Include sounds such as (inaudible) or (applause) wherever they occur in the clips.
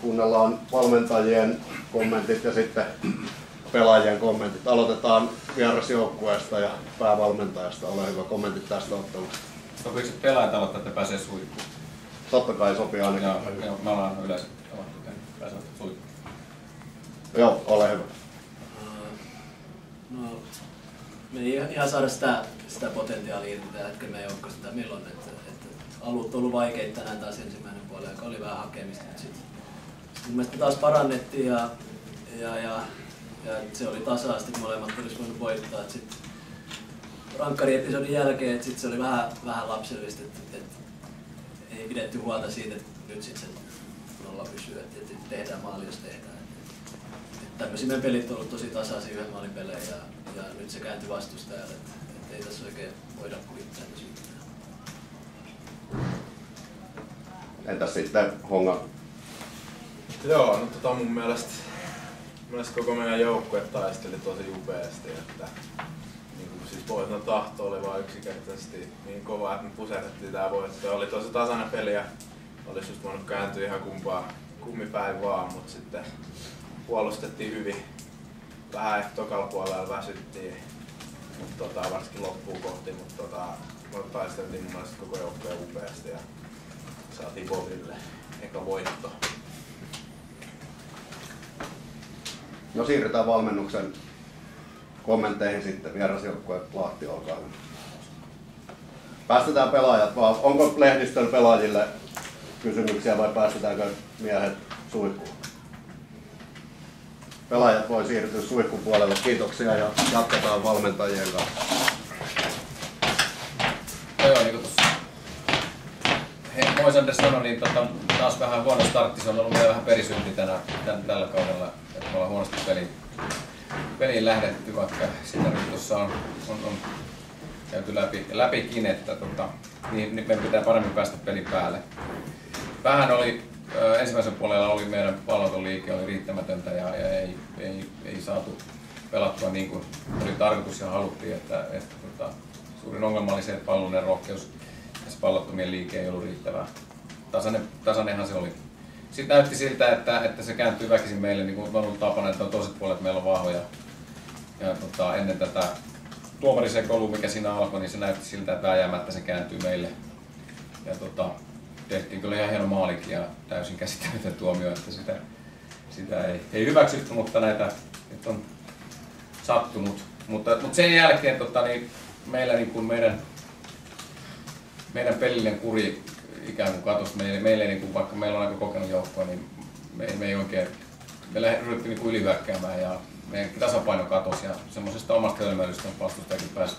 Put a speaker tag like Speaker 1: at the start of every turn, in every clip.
Speaker 1: kuunnellaan valmentajien kommentit ja sitten pelaajien kommentit. Aloitetaan vierasjoukkueesta ja päävalmentajasta. Ole hyvä kommentit tästä ottelusta.
Speaker 2: Sopiiko se pelaajat aloittaa, että pääsee suihkuun?
Speaker 1: Totta kai sopii ainakin.
Speaker 2: Joo, joo, me ollaan yleensä aloittaa, että pääsee suihkuun.
Speaker 1: Joo, ole hyvä.
Speaker 3: No, me ei ihan saada sitä, sitä potentiaalia irti tällä hetkellä meidän joukkoista, milloin. Että, että alut on ollut vaikeita tänään taas ensimmäinen puoli, joka oli vähän hakemista. Mutta sit, sit mun mielestä taas parannettiin ja, ja, ja, ja se oli tasaasti, molemmat olisi voinut voittaa. Et sit rankkari-episodin jälkeen, että sit se oli vähän, vähän lapsellista, että, että ei pidetty huolta siitä, että nyt sitten se nolla pysyy, että, että tehdään maali, jos tehdään. Tämmöisiä meidän pelit on ollut tosi tasaisia yhden maalin pelejä ja, ja nyt se kääntyi vastustajalle, että, että ei tässä oikein voida kuvittaa siitä.
Speaker 1: Entäs sitten Honga?
Speaker 4: Joo, no tota mun mielestä, mielestä koko meidän joukkue taisteli tosi upeasti, että niin kuin, siis voiton tahto oli vaan yksinkertaisesti niin kova, että me puserrettiin tää voitto. Oli tosi tasainen peli ja olisi just voinut kääntyä ihan kumpaa kummipäin vaan, mutta sitten puolustettiin hyvin. Vähän ehkä tokalla puolella väsyttiin, mutta tota, varsinkin loppuun kohti, mutta tota, me taisteltiin mun mielestä koko joukkoja upeasti ja saatiin Bobille eka voitto.
Speaker 1: No siirrytään valmennuksen kommentteihin sitten. Vierasjoukkue Lahti, olkaa hyvä. Päästetään pelaajat vaan. Onko lehdistön pelaajille kysymyksiä vai päästetäänkö miehet suihkuun? Pelaajat voi siirtyä suihkun puolelle. Kiitoksia ja jatketaan valmentajien kanssa.
Speaker 2: No joo, niin kuin tuossa Moisander sanoi, niin tota, taas vähän huono startti. Se on ollut meidän vähän perisynti tänä, tän, tällä kaudella, että me ollaan huonosti peliin, peliin lähdetty, vaikka sitä nyt tuossa on, on, on käyty läpi, läpikin, että tota, niin, niin meidän pitää paremmin päästä pelin päälle. Vähän oli, ensimmäisen puolella oli meidän pallontoliike oli riittämätöntä ja, ja ei, ei, ei, saatu pelattua niin kuin oli tarkoitus ja haluttiin, että, että tota, suurin ongelma oli se, että rohkeus pallottomien liike ei ollut riittävää. Tasainen, tasainenhan se oli. Sitten näytti siltä, että, että se kääntyy väkisin meille, niin kuin on ollut tapana, että on toiset puolet meillä on vahvoja. Ja tota, ennen tätä tuomarisekoilua, mikä siinä alkoi, niin se näytti siltä, että vääjäämättä se kääntyy meille. Ja tota, tehtiin kyllä ihan hieno maalikin ja täysin käsittämätön tuomio, että sitä, sitä ei, ei hyväksytty, mutta näitä nyt on sattunut. Mutta, mutta sen jälkeen tota, niin meillä niin kuin meidän, meidän pelillinen kuri ikään kuin katosi. Meille, meille niin kuin, vaikka meillä on aika kokenut joukkoa, niin me, me ei oikein, me ryhdyttiin niin kuin ylihyökkäämään ja meidän tasapaino katosi ja semmoisesta omasta hölmöilystä vastustajakin pääsi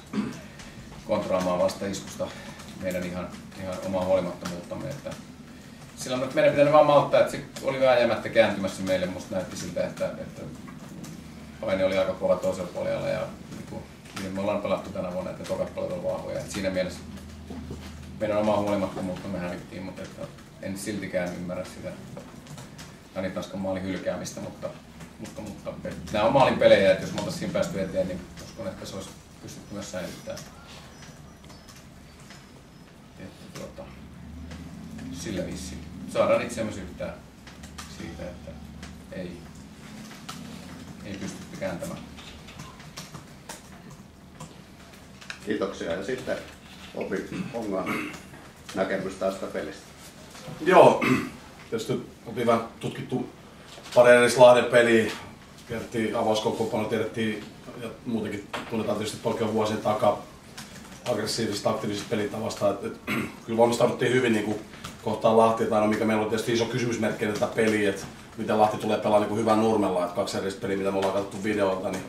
Speaker 2: kontraamaan vasta iskusta meidän ihan, ihan omaa huolimattomuuttamme. Että silloin meidän pitää vaan malttaa, että se oli vääjäämättä kääntymässä meille. Musta näytti siltä, että, että paine oli aika kova toisella puolella ja niin kuin, niin me ollaan pelattu tänä vuonna, että tokat puolet on vahvoja. Et siinä mielessä meidän omaa huolimattomuutta me hävittiin, mutta että en siltikään ymmärrä sitä Jani Tanskan maalin hylkäämistä, mutta, mutta, mutta nämä on maalin pelejä, että jos me oltaisiin päästy eteen, niin uskon, että se olisi pystytty myös säilyttämään. Että, tuota, sillä vissiin. Saadaan itseämme syyttää siitä, että ei, ei pystytty kääntämään.
Speaker 1: Kiitoksia. Ja sitten Opi Hongan näkemys tästä pelistä.
Speaker 5: Joo, tietysti on vähän tutkittu pari Lahden peliä. Tiedettiin avauskokoonpano, tiedettiin ja muutenkin tunnetaan tietysti Tokio vuosien takaa aggressiivisesta, aktiivisesta pelitavasta. Et, et, (clears throat) kyllä valmistauduttiin hyvin niin kohtaan Lahti, tai no, mikä meillä on tietysti iso kysymysmerkki tätä peliä, että miten Lahti tulee pelaamaan niin hyvän nurmella. Et kaksi erillistä peliä, mitä me ollaan katsottu videolta, niin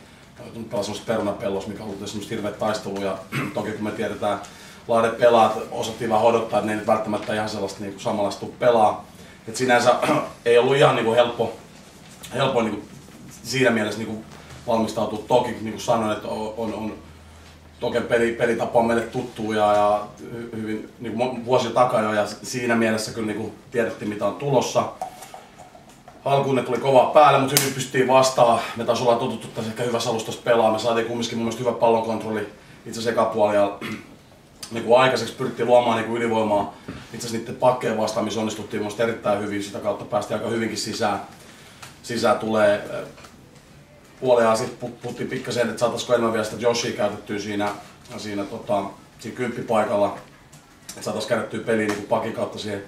Speaker 5: on pelaa semmoista perunapellossa, mikä on ollut semmoista hirveä taistelua. Ja (clears throat) toki kun me tiedetään, Lahden pelaat osattiin vähän odottaa, että ne ei välttämättä ihan sellaista niin samanlaista pelaa. Et sinänsä (clears throat) ei ollut ihan niin kuin helppo, helppo niin kuin siinä mielessä niin kuin valmistautua. Toki niin kuin sanoin, että on, on, Token peli, pelitapa on meille tuttu ja, ja hyvin niin kuin vuosi takaa jo ja siinä mielessä kyllä niin kuin tiedettiin mitä on tulossa. Alkuun ne tuli kovaa päälle, mutta hyvin pystyttiin vastaan. Me taas ollaan totuttu tässä ehkä hyvässä alustassa pelaa. Me saatiin kumminkin mun mielestä hyvä pallonkontrolli itse sekapuolella niin kuin aikaiseksi pyrittiin luomaan niin kuin ylivoimaa itse asiassa niiden pakkeen vastaan, missä onnistuttiin minusta erittäin hyvin, sitä kautta päästiin aika hyvinkin sisään. Sisään tulee puoleen sitten puhuttiin pikkasen, että saataisiko enemmän vielä sitä Joshia käytettyä siinä, siinä, tota, siinä kymppipaikalla, että saataisiin käytettyä peliä niin pakin kautta siihen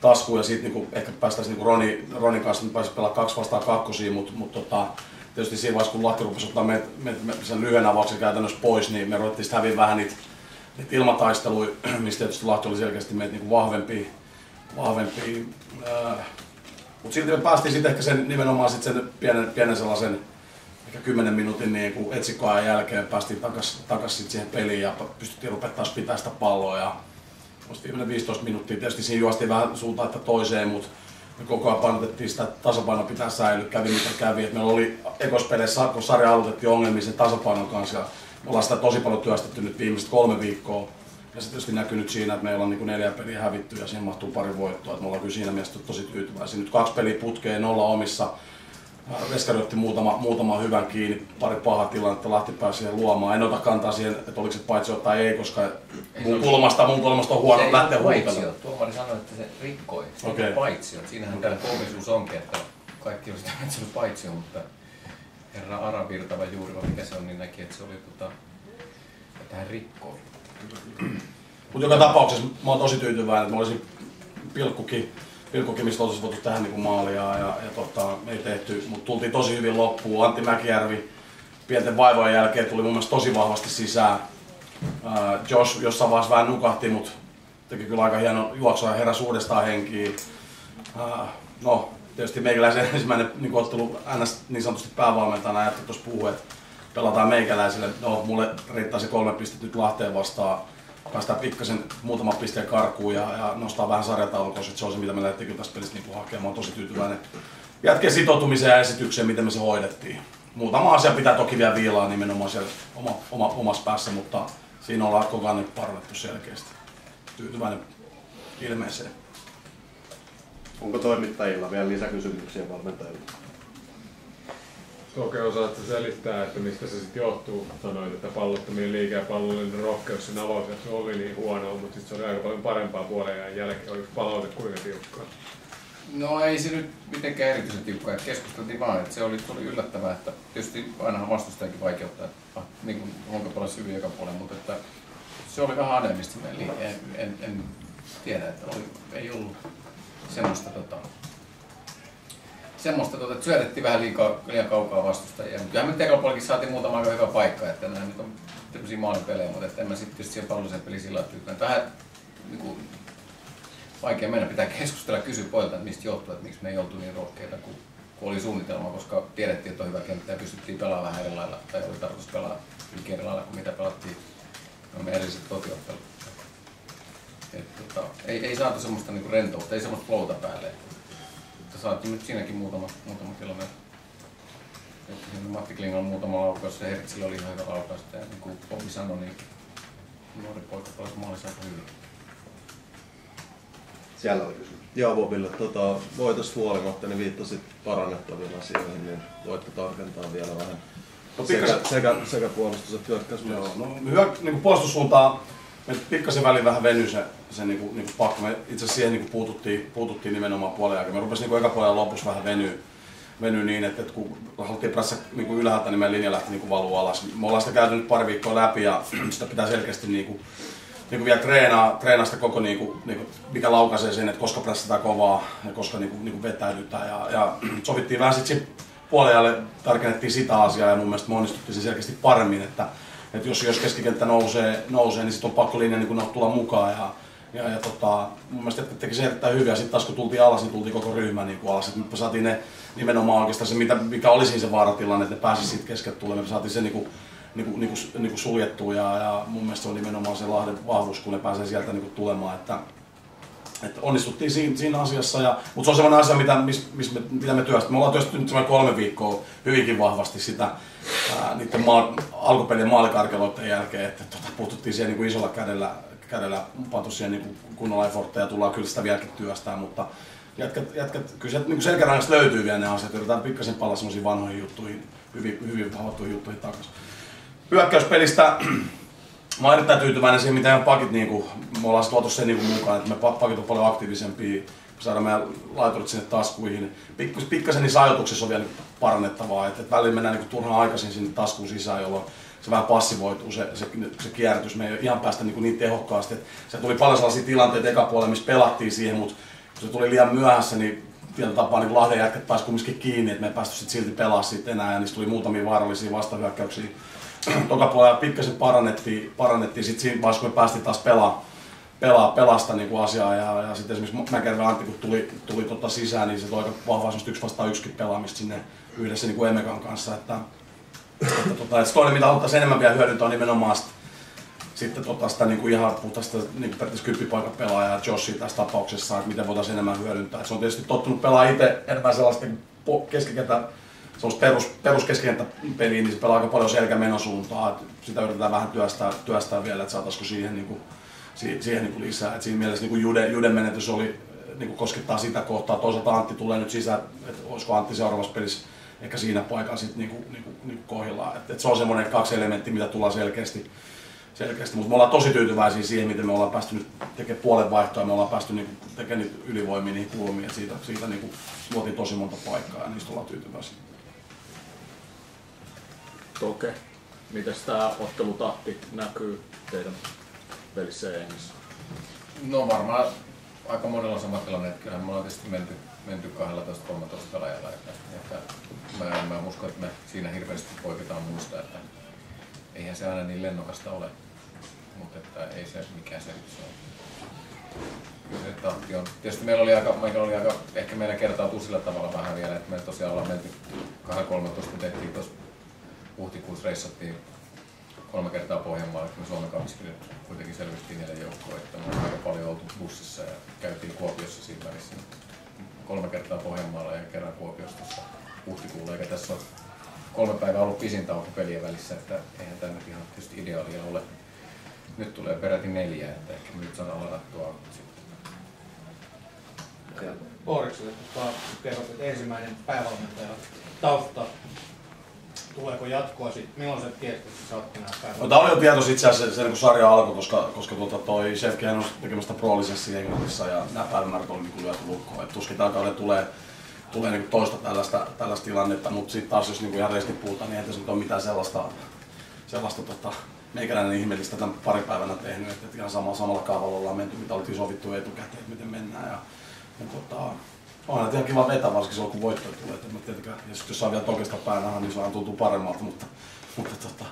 Speaker 5: taskuun ja sitten niin ehkä päästäisiin niin Roni, Ronin kanssa, että pääsisi pelaamaan kaksi vastaan kakkosia, mutta mut, tota, tietysti siinä vaiheessa kun Lahti rupesi ottaa me, me, me, sen lyhyen avauksen käytännössä pois, niin me ruvettiin sitten häviä vähän niitä, niitä ilmataisteluja, (clears throat) mistä tietysti Lahti oli selkeästi meitä niin vahvempi, vahvempi äh, mutta silti me päästiin sitten ehkä sen, nimenomaan sit sen pienen, pienen sellaisen ehkä 10 minuutin niin kuin etsikkoajan jälkeen päästiin takaisin takas siihen peliin ja pystyttiin rupea taas pitää sitä palloa. Ja viimeinen 15 minuuttia tietysti siinä juostiin vähän suuntaan että toiseen, mutta me koko ajan painotettiin sitä, että tasapaino pitää säilyä, kävi mitä kävi. Et meillä oli ekospeleissä, kun sarja aloitettiin ongelmia sen tasapainon kanssa ja me ollaan sitä tosi paljon työstetty nyt viimeiset kolme viikkoa. Ja se tietysti näkyy nyt siinä, että meillä on niin neljä peliä hävitty ja siihen mahtuu pari voittoa. Et me ollaan kyllä siinä mielessä tosi tyytyväisiä. Nyt kaksi peliä putkeen, nolla omissa Veskari otti muutama, muutama hyvän kiinni, pari paha tilannetta, Lahti pääsi siihen luomaan. En ota kantaa siihen, että oliko se paitsi tai ei, koska mun, kulmasta, mun kulmasta on huono lähteä huutelemaan.
Speaker 2: Tuomari sanoi, että se rikkoi. Se okay. paitsi. Siinähän tämä koomisuus onkin, että kaikki on sitä, että se oli paitsi, mutta herra Aravirta vai juuri vai mikä se on, niin näki, että se oli tota, että hän rikkoi.
Speaker 5: Mutta joka tapauksessa mä oon tosi tyytyväinen, että mä olisin pilkkukin Vilkkokimista olisi voitu tähän niin maalia ja, ja tota, ei tehty, mutta tultiin tosi hyvin loppuun. Antti Mäkijärvi pienten vaivojen jälkeen tuli mun mielestä tosi vahvasti sisään. Uh, Josh jossain vaiheessa vähän nukahti, mutta teki kyllä aika hieno juoksu ja heräsi uudestaan henkiin. Uh, no, tietysti meikäläisen (laughs) ensimmäinen niin ottelu NS niin sanotusti päävalmentajana ajattelin tuossa puhua, että pelataan meikäläisille. No, mulle riittää se kolme pistettä nyt Lahteen vastaan päästään pikkasen muutama pisteen karkuun ja, ja nostaa vähän sarjataulukon, se on se mitä me lähdettiin kyllä tästä pelistä niin hakemaan. tosi tyytyväinen jätkeen sitoutumiseen ja esitykseen, miten me se hoidettiin. Muutama asia pitää toki vielä viilaa nimenomaan siellä oma, oma, omassa päässä, mutta siinä ollaan koko ajan parannettu selkeästi. Tyytyväinen ilmeeseen.
Speaker 1: Onko toimittajilla vielä lisäkysymyksiä valmentajille?
Speaker 6: Toke osaatte selittää, että mistä se sitten johtuu. Sanoit, että pallottomien liike ja pallollinen rohkeus sen avausjakso oli niin huono, mutta sitten se oli aika paljon parempaa puolen jälkeen. Oliko palaute kuinka tiukkaa?
Speaker 2: No ei se nyt mitenkään erityisen tiukkaa. Keskusteltiin vaan, että se oli, oli yllättävää, että tietysti ainahan vastustajakin vaikeuttaa, että ah, niin kuin Honka pelasi hyvin joka puolella, mutta että se oli vähän anemista meidän En, en, en, tiedä, että oli, ei ollut semmoista tota, semmoista, tuota, että syötettiin vähän liikaa, liian kaukaa vastustajia. Mutta kyllähän me tekopolkin saatiin muutama aika hyvä paikka, että nämä nyt on tämmöisiä maalipelejä, mutta että en mä sitten tietysti siihen pallolliseen peliin sillä tavalla Vähän niin kuin, vaikea mennä, pitää keskustella kysyä poilta, että mistä johtuu, että miksi me ei oltu niin rohkeita kuin, kuin oli suunnitelma, koska tiedettiin, että on hyvä kenttä ja pystyttiin pelaamaan vähän eri lailla, tai oli tarkoitus pelaa eri lailla kuin mitä pelattiin no, me kotiottelut. Tota, ei, ei saatu semmoista niinku rentoutta, ei semmoista flowta päälle. Että saatiin nyt siinäkin muutama, muutama kilometri. Matti Klingon muutama laukaus, se Hertzillä oli ihan hyvä laukaus. Ja niin kuin Bobby sanoi, niin nuori poika pelasi maalissa aika hyvin.
Speaker 1: Siellä oli kysymys.
Speaker 7: Joo, Bobille. Tota, voitosta huolimatta niin viittasit parannettaviin asioihin, niin voitko tarkentaa vielä vähän? No, sekä, sekä, sekä puolustus että hyökkäys
Speaker 5: Joo, no, hyö, niin puolustussuuntaan me pikkasen väliin vähän venyi se, se niinku, niinku pakko. Me itse asiassa siihen niinku puututtiin, puututtiin nimenomaan puolen jälkeen. Me rupesin niinku eka puolen lopussa vähän venyä, venyä niin, että, että kun haluttiin päässä niinku ylhäältä, niin meidän linja lähti niinku valuu alas. Me ollaan sitä käyty nyt pari viikkoa läpi ja (clears throat) sitä pitää selkeästi niinku, niinku vielä treenaa, treenaa sitä koko, niinku, niinku, mikä laukaisee sen, että koska pressataan kovaa ja koska niinku, niinku vetäydytään. Ja, ja (clears throat) sovittiin vähän sitten puolelle tarkennettiin sitä asiaa ja mun mielestä me onnistuttiin se selkeästi paremmin, että että jos, jos keskikenttä nousee, nousee niin sitten on pakko linja niin tulla mukaan. Ja, ja, ja tota, mun mielestä teki se erittäin hyvin. Ja sitten taas kun tultiin alas, niin tultiin koko ryhmä niin kuin alas. Et me saatiin ne nimenomaan oikeastaan se, mitä, mikä oli siinä se vaaratilanne, että ne pääsi siitä keskeltä tulemaan. Me saatiin se niin kuin, niin kuin, niin kuin, niin kuin suljettua ja, ja mun mielestä se on nimenomaan se Lahden vahvuus, kun ne pääsee sieltä niin kuin tulemaan. Että, että onnistuttiin siinä, siinä asiassa, ja, mutta se on sellainen asia, mitä, mis, mis me, mitä me työstämme. Me ollaan työstetty nyt kolme viikkoa hyvinkin vahvasti sitä ää, niiden maa, alkupelien maalikarkeloiden jälkeen, että tota, puututtiin siihen niin kuin isolla kädellä, kädellä pantu siihen niin kunnolla effortteja ja tullaan kyllä sitä vieläkin työstää, mutta jätkät, jätkät kyllä sieltä niin selkärangasta löytyy vielä ne asiat, yritetään pikkasen palaa semmoisiin vanhoihin juttuihin, hyvin, hyvin havaittuihin juttuihin takaisin. Hyökkäyspelistä (clears throat) Mä oon erittäin tyytyväinen siihen, miten pakit, niin kuin, me ollaan tuotu sen niin kuin mukaan, että me pa- pakit on paljon aktiivisempia, saada meidän laiturit sinne taskuihin. Pikkus, pikkasen niissä ajoituksissa on vielä parannettavaa, että, että välillä mennään niin kuin turhaan aikaisin sinne taskuun sisään, jolloin se vähän passivoituu se, se, se kierrätys. Me ei ihan päästä niin, niin tehokkaasti. Se tuli paljon sellaisia tilanteita eka puolella, missä pelattiin siihen, mutta kun se tuli liian myöhässä, niin tietyllä tapaa niin Lahden jätkät pääsi kumminkin kiinni, että me ei päästy sit silti pelaa siitä enää ja niistä tuli muutamia vaarallisia vastahyökkäyksiä. (clears throat) Toka puolella pikkasen parannettiin, parannettiin sit siinä vaiheessa, kun me päästiin taas pelaa, pelaa pelasta niin kuin asiaa ja, ja sitten esimerkiksi Mäkervä Antti kun tuli, tuli tota sisään, niin se toi aika vahvaa yksi vastaan yksi pelaamista sinne yhdessä niin kuin Emekan kanssa. Että, tota, että toinen mitä haluttaisiin enemmän vielä hyödyntää on nimenomaan sit, sitten tota sitä kuin ihan puhtaasta niin kuin periaatteessa kyppipaikan pelaajaa Joshi tässä tapauksessa, että miten voitaisiin enemmän hyödyntää. Et se on tietysti tottunut pelaa itse enemmän sellaista niin keskikentä, sellaista perus, peruskeskikenttäpeliä, niin se pelaa aika paljon selkämenosuuntaa. Sitä yritetään vähän työstää, työstää vielä, että saataisiko siihen, niin kuin, siihen, siihen niin kuin lisää. Et siinä mielessä niin kuin Jude, Juden menetys oli, niin kuin koskettaa sitä kohtaa. Toisaalta Antti tulee nyt sisään, että olisiko Antti seuraavassa pelissä ehkä siinä paikalla sitten niinku, niinku, niinku kohdillaan. Et, et se on semmoinen kaksi elementtiä, mitä tullaan selkeästi, selkeästi. Mutta me ollaan tosi tyytyväisiä siihen, miten me ollaan päästy nyt tekemään puolen vaihtoa, me ollaan päästy niinku tekemään niitä ylivoimia niihin kulmiin, et siitä, siitä niinku luotiin tosi monta paikkaa ja niistä ollaan tyytyväisiä.
Speaker 8: Toke, miten tämä ottelutahti näkyy teidän pelissä ja?
Speaker 2: No varmaan aika monella on sama tilanne, että kyllähän me ollaan tietysti menty, menty 12-13 pelaajalla. Että, että mä, mä usko, että me siinä hirveästi poiketaan muista, että eihän se aina niin lennokasta ole. Mutta että ei se mikään selitys ole. Se tahti on. Tietysti meillä oli aika, meillä oli aika ehkä meillä kertautuu sillä tavalla vähän vielä, että me tosiaan ollaan menty 2-13, kun tehtiin tuossa huhtikuussa reissattiin kolme kertaa Pohjanmaalle, kun me Suomen kaksi kuitenkin selvittiin niille joukkoon, että me ollaan aika paljon oltu bussissa ja käytiin Kuopiossa siinä välissä. Kolme kertaa Pohjanmaalla ja kerran Kuopiossa tuossa huhtikuulla, eikä tässä ole kolme päivää ollut pisin tauko pelien välissä, että eihän tämä nyt ihan tietysti ideaalia ole. Nyt tulee peräti neljä, että ehkä nyt saadaan ladattua sitten.
Speaker 9: Boorikselle, kerrot, että ensimmäinen päävalmentaja tausta, tuleeko jatkoa sitten, milloin sä tiesit, että enää
Speaker 5: No, tämä oli jo tieto itse asiassa sen, kun sarja alkoi, koska, koska tuota, toi Shefkihän on tekemästä pro-lisenssia Englannissa ja nämä päivämäärät oli niin lyöty lukkoon. Et tuskin tällä kaudella tulee, tulee niin toista tällaista, tällaista tilannetta, mutta sitten taas jos niin ihan reisesti puhutaan, niin ei tässä nyt ole mitään sellaista, sellaista tota, meikäläinen ihmeellistä tämän pari päivänä tehnyt, että, ihan samalla, samalla kaavalla ollaan menty, mitä oltiin sovittu etukäteen, miten mennään. Ja, ja tota, nyt ihan kiva vetää, varsinkin silloin kun voittoja tulee. Että en mä tietenkään, sit jos saa vielä tokesta päänä, niin se vaan tuntuu paremmalta, mutta, mutta, tota,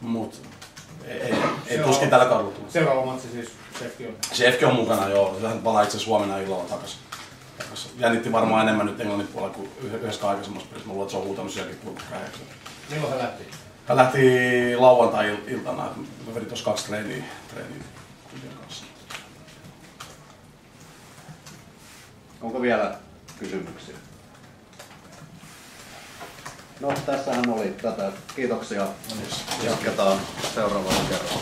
Speaker 5: mutta ei, ei, ei tuskin
Speaker 9: on-
Speaker 5: tällä kaudella tule.
Speaker 9: Seuraava matsi siis Sheffield on.
Speaker 5: Chefkin on mukana, joo. Sehän palaa itse huomenna illalla takaisin. Takas. Jännitti varmaan enemmän nyt Englannin puolella kuin yh- yhdessä aikaisemmassa pelissä. Mä luulen, että se on huutanut sielläkin purkkakäjäksi.
Speaker 9: Milloin hän lähti?
Speaker 5: Hän lähti lauantai-iltana. Mä vedin tuossa kaksi treeniä, treeniä kanssa.
Speaker 1: Onko vielä kysymyksiä? No, tässähän oli tätä. Kiitoksia. Jatketaan seuraavalla kerralla.